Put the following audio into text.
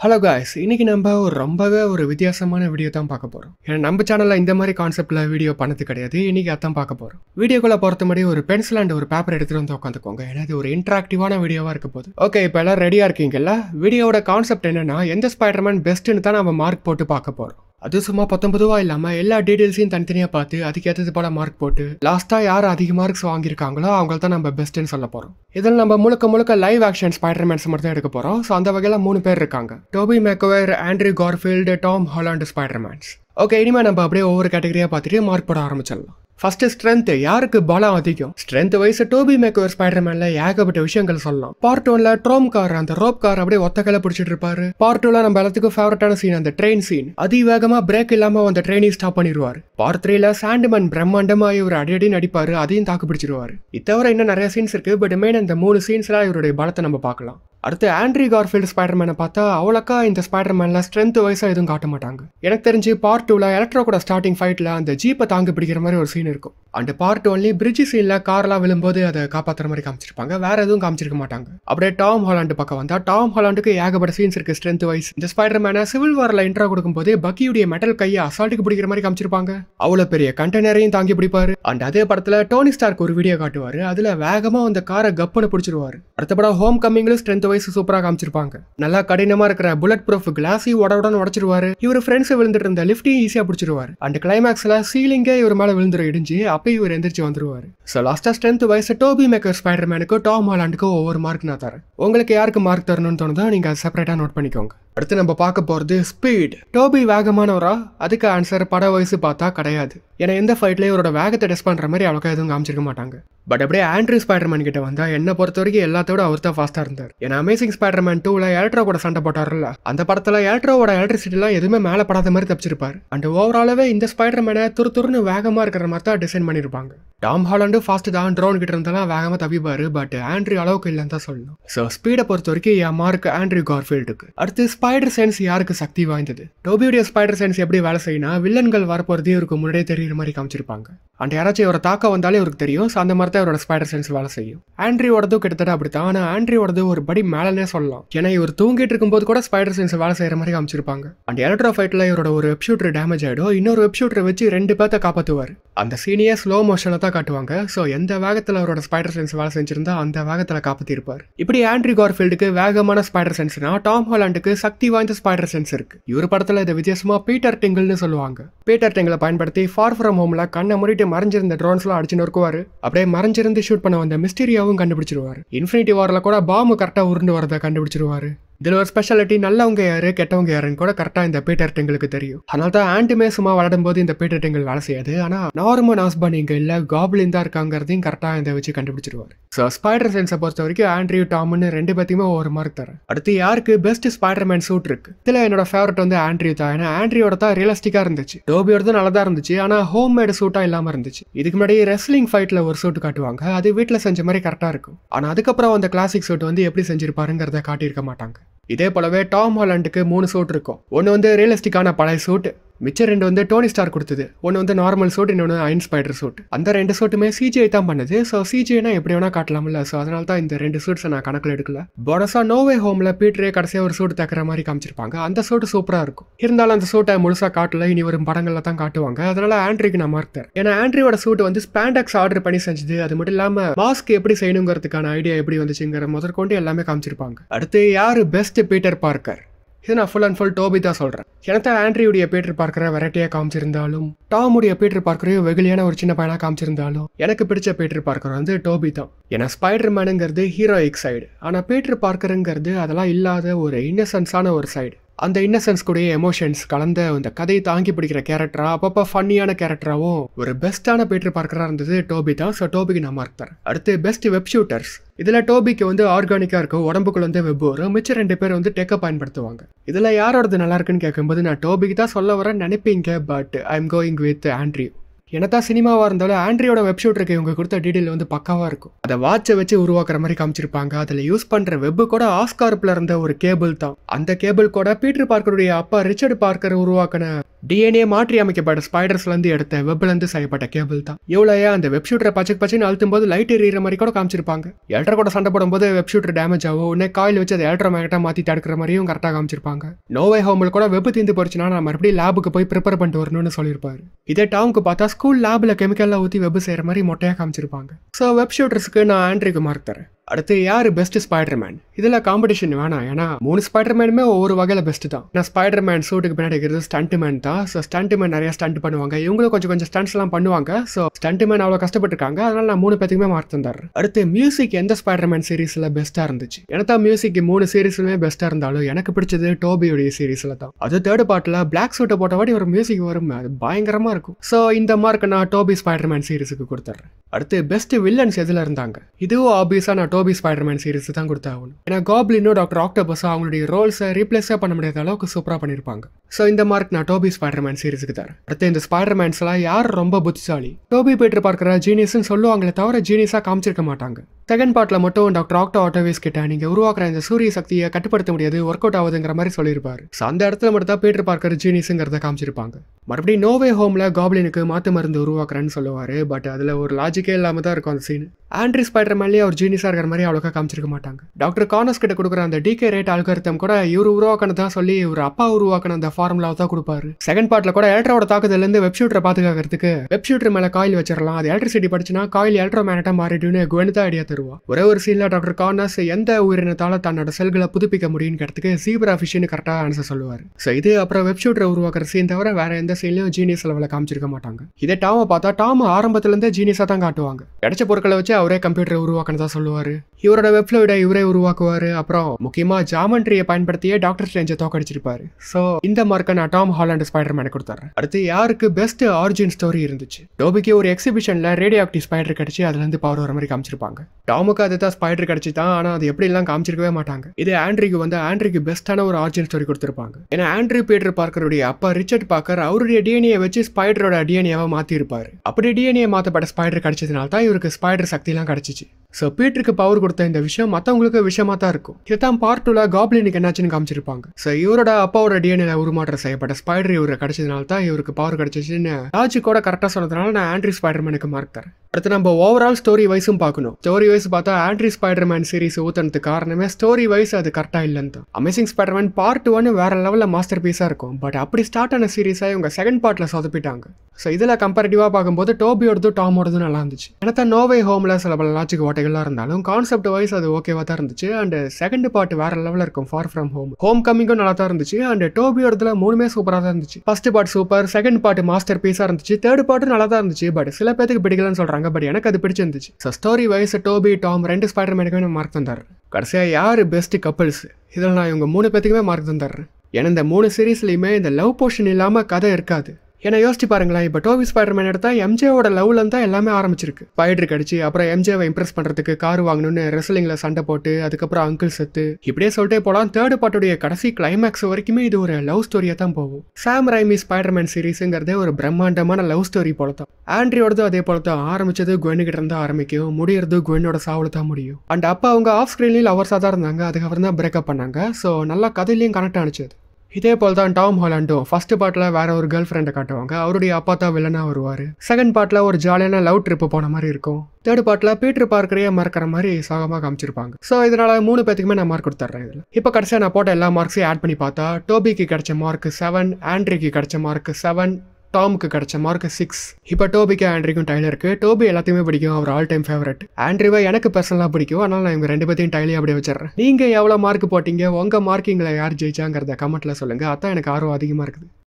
Hello guys இன்னைக்கு நம்ம ஒரு ரொம்பவே ஒரு வித்தியாசமான வீடியோ தான் பார்க்க போகிறோம் ஏன்னா நம்ம சேனலில் இந்த மாதிரி கான்செப்டில் வீடியோ பண்ணது கிடையாது. இன்னைக்கு அதான் பார்க்க போகிறோம் வீடியோக்குள்ள பொறுத்த மாதிரி ஒரு பென்சில் அண்ட் ஒரு பேப்பர் எடுத்துகிட்டு வந்து உட்காந்துக்கோங்க. ஏன்னா இது ஒரு இன்ட்ராக்டிவான வீடியோவாக இருக்க போகுது. ஓகே இப்போ எல்லாம் ரெடியாக இருக்கீங்கல்ல? வீடியோவோட கான்செப்ட் என்னன்னா எந்த ஸ்பைடர்மேன் பெஸ்ட்டுன்னு தான் நம்ம மார்க் போட்டு பார்க்க போகிறோம் அது சும்மா பத்தொன்பதுவா இல்லாமல் எல்லா டீட்டெயில்ஸையும் தனித்தனியாக பார்த்து அதுக்கேற்றது போல மார்க் போட்டு லாஸ்ட்டாக யார் அதிக மார்க்ஸ் வாங்கியிருக்காங்களோ அவங்கள தான் நம்ம பெஸ்ட்னு சொல்ல போகிறோம் இதில் நம்ம முழுக்க முழுக்க லைவ் ஆக்ஷன் ஸ்பைடர்மேன்ஸ் மட்டும் தான் எடுக்க போகிறோம் ஸோ அந்த வகையில் மூணு பேர் இருக்காங்க. Tobey Maguire Andrew Garfield Tom Holland Spidermans okay இனிமேல் நம்ம அப்படியே ஒவ்வொரு கேட்டகரியாக பார்த்துட்டு மார்க் போட ஆரம்பிச்சிடலாம். ஃபர்ஸ்ட் ஸ்ட்ரென்த் யாருக்கு பலம் அதிகம்? ஸ்ட்ரென்த் வைஸ் டோபி மேக்கோவர் ஸ்பைடர்மேன்ல ஏகப்பட்ட விஷயங்கள் சொல்லலாம். பார்ட் ஒன்ல ட்ரோம் கார் அந்த ரோப் கார் அப்படியே ஒத்த கையில பிடிச்சிட்டு இருப்பாரு. பார்ட் டூல நம்ம எல்லாத்துக்கும் ஃபேவரட்டான சீன் அந்த ட்ரெயின் சீன் அதிவேகமா பிரேக் இல்லாம அந்த ட்ரெயினை ஸ்டாப் பண்ணிடுவார். பார்ட் த்ரீல சாண்ட்மேன் பிரம்மாண்டமா இவர் அடி அடி நடிப்பாரு அதையும் தாக்கு பிடிச்சிருவாரு. இது தவிர இன்னும் நிறைய சீன்ஸ் இருக்கு பட் மெயின் இந்த மூணு சீன்ஸ்ல இவருடைய பலத்தை நம்ம பார்க்கலாம். அடுத்து ஆண்ட்ரி கார்ஃபீல்டு ஸ்பைடர்மேனை பார்த்தா அவ்வளோக்கா இந்த ஸ்பைடர்மேனில் ஸ்ட்ரென்த் வைஸாக எதுவும் காட்ட மாட்டாங்க. எனக்கு தெரிஞ்சு பார்ட் டூவில் எலக்ட்ரோ கூட ஸ்டார்டிங் ஃபைட்டில் அந்த ஜீப்பை தாங்க பிடிக்கிற மாதிரி ஒரு சீன் இருக்கும். அண்ட் பார்ட் ஒன்லி பிரிட்ஜ் சீனில் கார்லாம் விழும்போது அதை காப்பாற்றுற மாதிரி காமிச்சிருப்பாங்க. வேற எதுவும் காமிச்சிருக்க மாட்டாங்க. அப்படியே டாம் ஹாலாண்டு பக்கம் வந்தால் டாம் ஹாலாண்டுக்கு ஏகப்பட்ட சீன்ஸ் இருக்கு ஸ்ட்ரென்த் வைஸ் இந்த ஸ்பைடர்மேனை சிவில் வாரில் இன்ட்ரா கொடுக்கும்போது பக்கியுடைய மெட்டல் கையை அசால்ட்டுக்கு பிடிக்கிற மாதிரி காமிச்சிருப்பாங்க. அவ்வளோ பெரிய கண்டெய்னரையும் தாங்கி பிடிப்பாரு. அண்ட் அதே படத்தில் டோனி ஸ்டார்க் ஒரு வீடியோ காட்டுவார். அதில் வேகமாக அந்த காரை கப்புன்னு பிடிச்சிருவார். அடுத்த படம் ஹோம் கம்மிங்ல ஸ்ட்ரென்த் வைஸ் சூப்பராக காமிச்சிருப்பாங்க. நல்லா கடினமா இருக்கிற புல்லட் ப்ரூஃப் கிளாஸையும் உடவுடன் உடச்சிருவாரு. இவர் ஃப்ரெண்ட்ஸ் விழுந்துட்டு இருந்த லிஃப்டையும் ஈஸியா பிடிச்சிருவாரு. அண்ட் கிளைமேக்ஸ்ல சீலிங்கே இவர் மேல விழுந்துரு இடிஞ்சு அப்பயும் இவர் எந்திரிச்சு வந்துருவாரு. ஸோ லாஸ்டா ஸ்ட்ரென்த் வயசு டோபி மேக்கர் ஸ்பைடர்மேனுக்கு டாம் ஹாலாண்டுக்கு ஒவ்வொரு மார்க் நான் தரேன். உங்களுக்கு யாருக்கு மார்க் தரணும்னு தோணுதோ நீங்க செப்பரேட்டா நோட் பண்ணிக்கோங்க. அடுத்து நம்ம பார்க்க போகிறது ஸ்பீட் டோபி வேகமானவரா? அதுக்கு ஆன்சர் பட வயசு பார்த்தா கிடையாது. ஏன்னா எந்த ஃபைட்லேயும் இவரோட வேகத்தை டெஸ்ட் பண்ணுற மாதிரி அவ்வளோக்கா எதுவும் காமிச்சிருக்க மாட்டாங்க. பட் அப்படியே ஆண்ட்ரி ஸ்பைடர்மேன் கிட்ட வந்தால் என்னை பொறுத்த வரைக்கும் எல்லாத்தோட அவர் தான் ஃபாஸ்ட்டாக இருந்தார். ஏன்னா அமேசிங் ஸ்பைடர்மேன் டூவில் எலக்ட்ரோ கூட சண்டை போட்டார்ல அந்த படத்தில் எலக்ட்ரோவோட எலக்ட்ரிசிட்டிலாம் எதுவுமே மேலே படாத மாதிரி தப்பிச்சிருப்பார். அண்ட் ஓவராலாவே இந்த ஸ்பைடர்மேனை துரு துருன்னு வேகமாக இருக்கிற மாதிரி தான் டிசைன் பண்ணியிருப்பாங்க டாம் ஹாலண்டு ஃபாஸ்ட் தான் ட்ரோன் கிட்ட இருந்தாலும் வேகமாக தவிப்பார் பட் ஆண்ட்ரி அளவுக்கு இல்லைன்னு தான் சொல்லணும். ஸோ ஸ்பீடை பொறுத்த வரைக்கும் என் மார்க் ஆண்ட்ரி கார்ஃபீல்டுக்கு. அடுத்து ஸ்பைடர் சென்ஸ் யாருக்கு சக்தி வாய்ந்தது? டோபியுடைய ஸ்பைடர் சென்ஸ் எப்படி வேலை செய்யணும் வில்லன்கள் வரப்போகிறதே இவருக்கு முன்னாடியே தெரியுற மாதிரி காமிச்சிருப்பாங்க. அண்ட் யாராச்சும் இவரை தாக்க வந்தாலே இவருக்கு தெரியும் ஸோ அந்த மாதிரி தான் இவரோட ஸ்பைடர் சென்ஸ் வேலை செய்யும். ஆண்ட்ரியோடதும் கிட்டத்தட்ட அப்படி தான் ஆனால் ஆண்ட்ரியோடது ஒரு படி மேலனே சொல்லலாம். ஏன்னா இவர் தூங்கிட்டு இருக்கும்போது கூட ஸ்பைடர் சென்ஸ் வேலை செய்கிற மாதிரி காமிச்சிருப்பாங்க. அண்ட் எலக்ட்ரோ ஃபைட்டில் இவரோட ஒரு வெப்ஷூட்டர் டேமேஜ் ஆயிடும். இன்னொரு வெப்ஷூட்டரை வச்சு ரெண்டு பேர்த்த காப்பாற்றுவார் அந்த சீனியே ஸ்லோ மோஷனில் தான் காட்டுவாங்க. ஸோ எந்த வேகத்தில் அவரோட ஸ்பைடர் சென்ஸ் வேலை செஞ்சிருந்தா அந்த வேகத்தில் காப்பாற்றிருப்பார் இப்படி ஆண்ட்ரி கார்ஃபீல்டுக்கு வேகமான ஸ்பைடர் சென்ஸ்னா டாம் ஹாலாண்டுக்கு சக்தி வாய்ந்த ஸ்பைடர் சென்ஸ் இருக்கு. இவர் படத்தில் இதை வித்தியாசமாக பீட்டர் டிங்கிள்னு சொல்லுவாங்க. பீட்டர் டிங்கிளை பயன்படுத்தி ஃபார் ஃப்ரம் ஹோம்ல கண்ணை மூடிட்டு மறைஞ்சிருந்த ட்ரோன்ஸ்லாம் அடிச்சு நொறுக்குவார். அப்படியே மறைஞ்சிருந்து ஷூட் பண்ண வந்த மிஸ்டீரியாவும் கண்டுபிடிச்சிருவார். இன்ஃபினிட்டி வாரில் கூட பாம்பு கரெக்டாக உருண்டு வரதை கண்டுபிடிச்சிருவாரு. இதில் ஒரு ஸ்பெஷாலிட்டி நல்லவங்க யாரு கெட்டவங்க யாருன்னு கூட கரெக்டாக இந்த பீட்டர் டெங்களுக்கு தெரியும். அதனால தான் ஆண்டுமே சும்மா வளரும் போது இந்த பீட்டர் டெங்கிள் வேலை செய்யாது. ஆனால் நார்மல் ஆஸ்பானிங்க இல்லை காப்ளின் தான் இருக்காங்கிறதையும் கரெக்டாக இதை வச்சு கண்டுபிடிச்சிருவாரு. ஸோ ஸ்பைடர் சென்ஸை பொறுத்த வரைக்கும் ஆண்ட்ரியூ டாம்னு ரெண்டு பேத்தையுமே ஒரு மாதிரி தரேன். அடுத்து யாருக்கு பெஸ்ட் ஸ்பைடர்மேன் சூட் இருக்கு? இதில் என்னோட ஃபேவரட் வந்து ஆண்ட்ரியூ தான். ஏன்னா ஆண்ட்ரியோட தான் ரியலிஸ்டிக்காக இருந்துச்சு. டோபியோட நல்லா தான் இருந்துச்சு. ஆனால் ஹோம் மேடு சூட்டாக இல்லாமல் இருந்துச்சு. இதுக்கு முன்னாடி ரெஸ்லிங் ஃபைட்டில் ஒரு சூட் காட்டுவாங்க. அது வீட்டில் செஞ்ச மாதிரி கரெக்டாக இருக்கும். ஆனால் அதுக்கப்புறம் அந்த கிளாசிக் சூட் வந்து எப்படி செஞ்சிருப்பாருங்கிறத காட்டியிருக்க மாட்டாங்க. இதே போலவே டாம் ஹாலண்டுக்கு மூணு சூட் இருக்கும். ஒன்று வந்து ரியலிஸ்டிக்கான பழைய சூட் மிச்சம் ரெண்டு வந்து டோனி ஸ்டார் கொடுத்தது. ஒன்று வந்து நார்மல் சூட் இன்னொன்று அயன் ஸ்பைடர் சூட் அந்த ரெண்டு சூட்டுமே சிஜிஐ தான் பண்ணுது. ஸோ சிஜிஐனா எப்படி வேணா காட்டலாம்ல. ஸோ அதனால தான் இந்த ரெண்டு சூட்ஸை நான் கணக்கில் எடுக்கல. போனஸா நோவே ஹோமில் பீட்டரே கடைசியாக ஒரு சூட் தக்கிற மாதிரி காமிச்சிருப்பாங்க. அந்த சூட்டு சூப்பராக இருக்கும். இருந்தாலும் அந்த சூட்டை முழுசாக காட்டல. இனி வரும் படங்களில் தான் காட்டுவாங்க. அதனால ஆண்ட்ரிக்கு நான் மார்க் தரேன் ஏன்னா ஆண்ட்ரியோட சூட் வந்து ஸ்பாண்டக்ஸ் ஆர்டர் பண்ணி செஞ்சது. அது மட்டும் இல்லாமல் மாஸ்க் எப்படி செய்யணுங்கிறதுக்கான ஐடியா எப்படி வந்துச்சுங்கிற முதற்கொண்டு எல்லாமே காமிச்சிருப்பாங்க. அடுத்து யார் பெஸ்ட் பீட்டர் பார்க்கர் இது நான் ஃபுல் அண்ட் ஃபுல் டோபி தான் சொல்கிறேன் எனக்கு ஆண்ட்ரியுடைய பீட்டர் பார்க்கற வெரைட்டியாக காமிச்சிருந்தாலும் டாமுடைய பீட்டர் பார்க்கரையும் வெகுலியான ஒரு சின்ன பையனாக காமிச்சிருந்தாலும் எனக்கு பிடிச்ச பீட்டர் பார்க்கர் வந்து டோபி தான். ஏன்னா ஸ்பைடர் மேனுங்கிறது ஹீரோயிக் சைடு ஆனால் பீட்டர் பார்க்கருங்கிறது அதெல்லாம் இல்லாத ஒரு இன்னசென்ஸான ஒரு சைடு அந்த இன்னசென்ஸ் கூடயே எமோஷன்ஸ் கலந்த அந்த கதையை தாங்கி பிடிக்கிற கேரக்டரா அப்பப்போ ஃபன்னியான கேரக்டராகவும் ஒரு பெஸ்ட்டான பீட்டர் பார்க்கறா இருந்தது டோபி தான். ஸோ டோபிக்கு நான் மார்க் தரேன். அடுத்து பெஸ்ட் வெப் ஷூட்டர்ஸ் இதில் டோபிக்கு வந்து ஆர்கானிக்காக இருக்கும். உடம்புக்குள்ள வந்து வெப் வரும் மிச்சம் ரெண்டு பேர் வந்து டெக்கை பயன்படுத்துவாங்க. இதில் யாரோடது நல்லா இருக்குன்னு கேட்கும்போது நான் டோபிக்கு தான் சொல்ல வரேன் நினைப்பீங்க but I am going with Andrew என்னதான் சினிமாவாக இருந்தாலும் ஆண்ட்ரியோட வெப்ஷூட்டருக்கு இவங்க கொடுத்த டீடைல் வந்து பக்காவாக இருக்கும். அதை வாட்சை வச்சு உருவாக்குற மாதிரி காமிச்சிருப்பாங்க. அதில் யூஸ் பண்ணுற வெப் கூட ஆஸ்கார்ப்பில் இருந்த ஒரு கேபிள் தான். அந்த கேபிள் கூட பீட்டர் பார்க்கருடைய அப்பா ரிச்சர்ட் பார்க்கர் உருவாக்கின டிஎன்ஏ மாற்றி அமைக்கப்பட்ட ஸ்பைடர்ஸ்லேருந்து எடுத்த வெப்லேருந்து செய்யப்பட்ட கேபிள் தான். எவ்வளோயா அந்த வெப் ஷூட்டரை பச்சை பச்சைன்னு அழுத்தும் போது லைட் எறிகிற மாதிரி கூட காமிச்சிருப்பாங்க. எல்ட்ரா கூட சண்டை போடும்போது வெப் ஷூட்டர் டேமேஜ் ஆகும் உடனே காயில் வச்சு அதை எல்ட்ரா மேகட்டாக மாற்றி தடுக்கிற மாதிரியும் கரெக்டாக காமிச்சிருப்பாங்க. நோவே ஹோமில் கூட வெப் தீந்து போச்சுன்னா நான் மறுபடியும் லேபுக்கு போய் ப்ரிப்பேர் பண்ணிட்டு வரணும்னு சொல்லியிருப்பாரு. இதே டாமுக்கு பார்த்தா ஸ்கூல் லேபில் கெமிக்கல்லாம் ஊற்றி வெப் செய்கிற மாதிரி மொட்டையாக காமிச்சிருப்பாங்க. ஸோ வெப் ஷூட்டர்ஸ்க்கு நான் ஆண்ட்ரிக்கு மார்க் தரேன். அடுத்து யார் பெஸ்ட் ஸ்பைடர்மேன் இதில் காம்படிஷன் வேணாம். ஏன்னா மூணு ஸ்பைடர்மேனுமே ஒவ்வொரு வகையில் பெஸ்ட் தான். நான் ஸ்பைடர்மேன் சூட்டுக்கு பின்னாடி இருக்கிறது ஸ்டண்ட்மேன் தான். ஸோ ஸ்டண்ட்மேன் நிறைய ஸ்டண்ட் பண்ணுவாங்க. இவங்களும் கொஞ்சம் கொஞ்சம் ஸ்டண்ட்ஸ்லாம் பண்ணுவாங்க. ஸோ ஸ்டண்ட்மேன் அவ்வளோ கஷ்டப்பட்டுருக்காங்க. அதனால நான் மூணு பேத்துக்குமே மார்க் தந்துடுறேன் அடுத்து மியூசிக் எந்த ஸ்பைடர்மேன் சீரிஸில் பெஸ்ட்டாக இருந்துச்சு? எனக்கு தான் மியூசிக் மூணு சீரீஸ்லுமே பெஸ்ட்டாக இருந்தாலும் எனக்கு பிடிச்சது டோபியோடைய சீரீஸில் தான். அது தேர்ட் பார்ட்டில் பிளாக் சூட்டை போட்ட வாட்டி ஒரு மியூசிக் வரும். அது பயங்கரமாக இருக்கும். ஸோ இந்த மார்க் நான் டோபி ஸ்பைடர்மேன் சீரிஸுக்கு கொடுத்துட்றேன். அடுத்து பெஸ்ட் வில்லன்ஸ் எதில் இருந்தாங்க? இதுவும் ஆப்வியஸாக நான் டோபி ஸ்பைடர்மேன் சீரிஸ் தான் கொடுத்தாகணும். ஏன்னா காப்ளினோ டாக்டர் ஆக்டோபஸோ அவங்களுடைய ரோல்ஸை ரீப்ளேஸே பண்ண முடியாத அளவுக்கு சூப்பராக பண்ணியிருப்பாங்க ஸோ இந்த மார்க் நான் டோபி ஸ்பைடர்மேன் சீரிஸுக்கு தரேன். அடுத்து இந்த ஸ்பைடர்மேன்ஸ்லாம் யார் ரொம்ப புத்திசாலி? டோபி பீட்டர் பார்க்குற ஜீனியஸ்னு சொல்லுவாங்களே தவிர ஜீனியஸாக காமிச்சிருக்க மாட்டாங்க. செகண்ட் பார்ட்டில் மட்டும் டாக்டர் ஆக்டோ ஆட்டோவேஸ் கிட்ட நீங்கள் உருவாக்குற இந்த சூரிய சக்தியை கட்டுப்படுத்த முடியாது ஒர்க் அவுட் ஆகுதுங்கிற மாதிரி சொல்லியிருப்பாரு. ஸோ அந்த இடத்துல மட்டும் தான் பீட்டர் பார்க்கர் ஜீனியஸுங்கிறத காமிச்சிருப்பாங்க. மறுபடியும் நோவே ஹோமில் காப்ளினுக்கு மாற்று மருந்து உருவாக்குறேன்னு சொல்லுவார் பட் அதில் ஒரு லாஜிக்கே இல்லாமல் தான் இருக்கும் அந்த சீன் ஆண்ட்ரி ஸ்பைடர் மேலேயே அவர் ஜீனியஸாக இருக்கிற மாதிரி அவ்வளோக்கா காமிச்சிருக்க மாட்டாங்க. டாக்டர் கார்னஸ் கிட்ட கொடுக்குற அந்த டிகே ரேட் அல்கருத்தம் கூட இவர் உருவாக்கினதான் சொல்லி இவர் அப்பா உருவாக்கின அந்த ஃபார்முலாவை தான் கொடுப்பாரு. செகண்ட் பார்ட்டில் கூட எலக்ட்ராவோட தாக்குதலேருந்து வெப்ஷூட்டரை பாதுகாக்கிறதுக்கு வெப்ஷூட்டர் மேலே காயில் வச்சிடலாம் அது எலக்ட்ரிசிட்டி படிச்சுன்னா காயில் எலக்ட்ரோ மேனட்டாக மாறிடுன்னு குவெனிதா ஐடியா தருவா. ஒரே ஒரு சீனில் டாக்டர் கார்னஸ் எந்த உயிரினத்தால தன்னோட செல்களை புதுப்பிக்க முடியும்னு கேட்டதுக்கு ஜீப்ரா ஃபிஷ்னு கரெக்டாக ஆன்சர் சொல்லுவார். ஸோ இது அப்புறம் வெப்ஷூட்டரை உருவாக்குற சீன் தவிர வேற எந்த சீன்லையும் ஜீனியஸ் லெவலில் காமிச்சிருக்க மாட்டாங்க. இதே டாமை பார்த்தா டாம் ஆரம்பத்துலேருந்தே ஜீனியஸாக தான் காட்டுவாங்க. கிடைச்ச பொருட்களை வச்சு அவரே கம்ப்யூட்டரை உருவாக்கினதா சொல்லுவார். இவரோட வெப்ஃப்ளோட இவரே உருவாக்குவார். அப்புறம் முக்கியமாக ஜாமண்ட்ரியை பயன்படுத்தியே டாக்டர் ஸ்ட்ரேஞ்சை தோக்கடிச்சிருப்பாரு. ஸோ இந்த மார்க்கை நான் டாம் ஹாலாண்ட் ஸ்பைடர் மேனை கொடுத்துறேன் அடுத்து யாருக்கு பெஸ்ட் ஆரிஜின் ஸ்டோரி இருந்துச்சு? டோபிக்கு ஒரு எக்ஸிபிஷனில் ரேடியோ ஆக்டிவ் ஸ்பைடர் கிடச்சி அதுலேருந்து பவர் வர மாதிரி காமிச்சிருப்பாங்க. டாமுக்கு அதுதான் ஸ்பைடர் கிடச்சி தான் ஆனால் அது எப்படிலாம் காமிச்சிருக்கவே மாட்டாங்க. இது ஆண்ட்ரிக்கு வந்து ஆண்ட்ரிக்கு பெஸ்ட்டான ஒரு ஆரிஜின் ஸ்டோரி கொடுத்துருப்பாங்க. ஏன்னா ஆண்ட்ரி பீட்டர் பார்க்கருடைய அப்பா ரிச்சர்ட் பார்க்கர் அவருடைய டிஎன்ஏ வச்சு ஸ்பைடரோட டிஎன்ஏவை மாற்றிருப்பாரு அப்படி டிஎன்ஏ மாற்றப்பட்ட ஸ்பைடர் கிடைச்சதுனால தான் இவருக்கு ஸ்பைடர் சக்திலாம் கிடைச்சிச்சு. ஸோ பீட்டருக்கு பவர் கொடுத்த இந்த விஷயம் மற்றவங்களுக்கு விஷயமா தான் இருக்கும். இதுதான் பார்ட் டூல காப்ளினுக்கு என்னாச்சுன்னு காமிச்சிருப்பாங்க. ஸோ இவரோட அப்பாவோட டிஎன்ஏ உருமாற்றம் செய்யப்பட்ட ஸ்பைடர் இவருக்கு கிடைச்சதுனால தான் இவருக்கு பவர் கிடைச்சிச்சுன்னு லாஜிக்கோட கரெக்டாக சொன்னதுனால நான் ஆண்ட்ரி ஸ்பைடர்மேனுக்கு மார்க் தரேன். அடுத்து நம்ம ஓவரால் ஸ்டோரி வைஸும் பார்க்கணும். ஸ்டோரி வைஸ் பார்த்தா ஆண்ட்ரி ஸ்பைடர்மேன் சீரிஸ் ஊத்துனது காரணமே ஸ்டோரி வைஸ் அது கரெக்டாக இல்லைன்னு தான். அமேசிங் ஸ்பைடர்மேன் பார்ட் ஒன் வேற லெவலில் மாஸ்டர் பீஸாக இருக்கும். பட் அப்படி ஸ்டார்ட் ஆன சீரிஸாக இவங்க செகண்ட் பார்ட்டில் சொதப்பிட்டாங்க. ஸோ இதில் கம்பேரிட்டிவாக பார்க்கும்போது டோபியோடதும் டாமோடதும் நல்லா இருந்துச்சு. ஏன்னா நோவே ஹோமில் சில பல லாஜிக் ஓட்டைகள்லாம் இருந்தாலும் கான்செப்ட் வைஸ் அது ஓகேவாக தான் இருந்துச்சு. அண்ட் செகண்ட் பார்ட் வேற லெவலில் இருக்கும் ஃபார் ஃப்ரம் ஹோம் ஹோம் கம்மிங்கும் நல்லா தான் இருந்துச்சு. அண்ட் டோபியோடதுல மூணுமே சூப்பராக தான் இருந்துச்சு. First part super second part master பீஸாக இருந்துச்சு. தேர்ட் பார்ட்டும் நல்லா தான் இருந்துச்சு. பட் சில பேருக்கு பிடிக்கலன்னு சொல்கிறாங்க பட் எனக்கு அது பிடிச்சிருந்துச்சு. So story wise Tobey Tom ரெண்டு ஸ்பைடர் மேனுக்குமே மார்க் தந்தார். கடைசியாக யார் பெஸ்ட் கப்பிள்ஸ் இதில் நான் இவங்க மூணு பேத்துக்குமே மார்க் தந்துடுறேன் ஏன்னா இந்த மூணு சீரீஸ்லையுமே இந்த லவ் போர்ஷன் இல்லாமல் கதை இருக்காது. ஏன்னா யோசிச்சு பாருங்களேன் இப்போ டோபி ஸ்பைடர்மேன் எடுத்தா எம்ஜேவோட லவ்ல தான் எல்லாமே ஆரம்பிச்சிருக்கு. ஸ்பைடர் கடிச்சு அப்புறம் எம்ஜேவை இம்ப்ரெஸ் பண்றதுக்கு கார் வாங்கணும்னு ரெஸ்லிங்ல சண்டை போட்டு அதுக்கப்புறம் அங்கிள் செத்து இப்படியே சொல்லிட்டே போலாம். தேர்ட் பார்ட்டுடைய கடைசி கிளைமேக்ஸ் வரைக்குமே இது ஒரு லவ் ஸ்டோரியா தான் போகும். சாம் ரைமி ஸ்பைடர்மேன் சீரிஸுங்கிறதே ஒரு பிரம்மாண்டமான லவ் ஸ்டோரி போல தான் ஆண்ட்ரியோடதும் அதே போல தான் ஆரம்பிச்சது குவென்கிட்ட இருந்து ஆரம்பிக்கும். முடியறது குவென்னோட சாவில் தான் முடியும். அண்ட் அப்போ அவங்க ஆஃப் ஸ்க்ரீன்லேயும் லவர்ஸாக தான் இருந்தாங்க. அதுக்கப்புறம் தான் பிரேக்கப் பண்ணாங்க. ஸோ நல்லா கதையிலையும் கனெக்ட் ஆனிச்சது இதே போல் தான் டாம் ஹாலண்டும் ஃபர்ஸ்ட் பார்ட்டில் வேற ஒரு கேர்ள் ஃப்ரெண்டை காட்டுவாங்க. அவருடைய அப்பா தான் வில்லனாக வருவார். செகண்ட் பார்ட்டில் ஒரு ஜாலியான லவ் ட்ரிப்பு போன மாதிரி இருக்கும். தேர்ட் பார்ட்டில் பீட்டர் பார்க்கரையே மறக்கிற மாதிரி சாகமாக காமிச்சிருப்பாங்க. ஸோ இதனால் மூணு பேத்துக்குமே நான் மார்க் கொடுத்துட்றேன் இதில். இப்போ கடைசியாக நான் போட்ட எல்லா மார்க்ஸையும் ஆட் பண்ணி பார்த்தா டோபிக்கு கிடைச்ச மார்க் செவன் ஆண்ட்ரிக்கு கிடைச்ச மார்க் செவன் டாமுக்கு கிடைச்ச மார்க் சிக்ஸ் இப்போ டோபிக்கு ஆண்ட்ரிக்கும் டைலருக்கு. டோபி எல்லாத்தையுமே பிடிக்கும். அவர் ஆல் டைம் ஃபேவரட் ஆண்ட்ரிவை எனக்கு பர்சனலாக பிடிக்கும். அதனால நான் இவங்க ரெண்டு பேத்தையும் டைலே அப்படியே வச்சிடறேன். நீங்கள் எவ்வளோ மார்க் போட்டீங்க? உங்கள் மார்க்கிங்கில் யார் ஜெயிச்சாங்கிறத கமெண்ட்டில் சொல்லுங்கள் அதான் எனக்கு ஆர்வம் அதிகமாக இருக்குது.